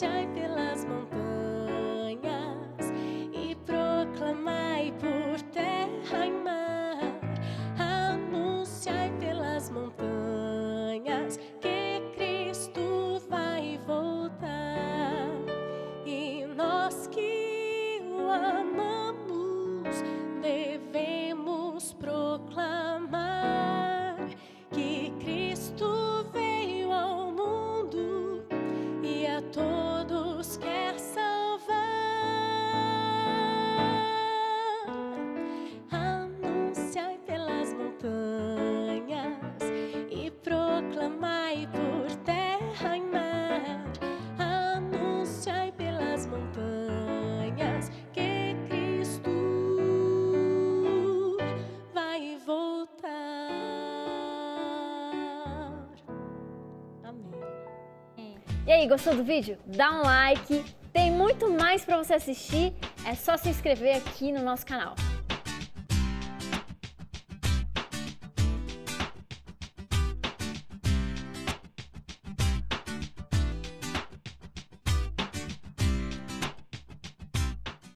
Anunciai pelas montanhas e proclamai por terra e mar. Anunciai pelas montanhas que Cristo vai voltar. E nós que o amamos. E aí, gostou do vídeo? Dá um like. Tem muito mais para você assistir. É só se inscrever aqui no nosso canal.